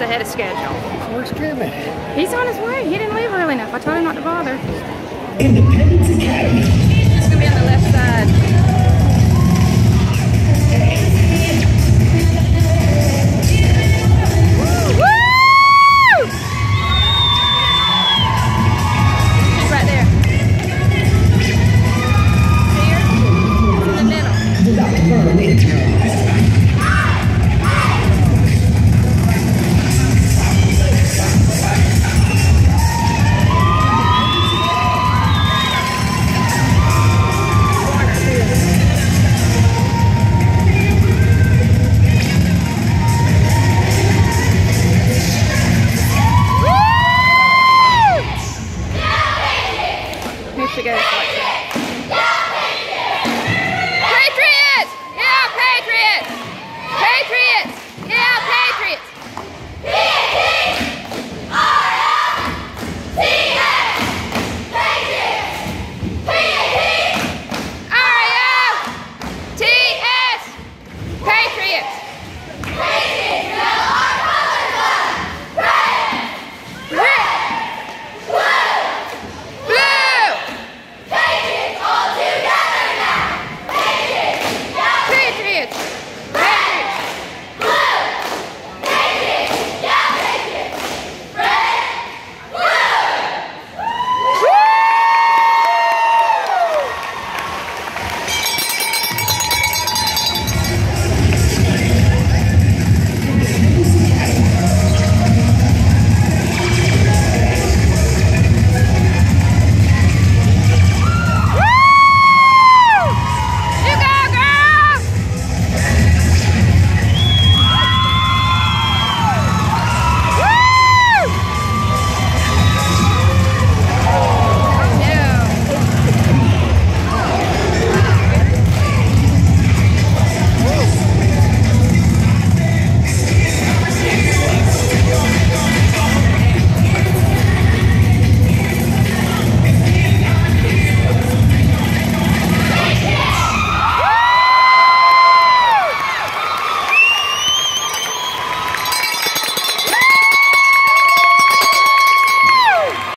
ahead of schedule. Where's Jimmy? He's on his way. He didn't leave early enough. I told him not to bother. Independence Academy. It's gonna be on the left side. it.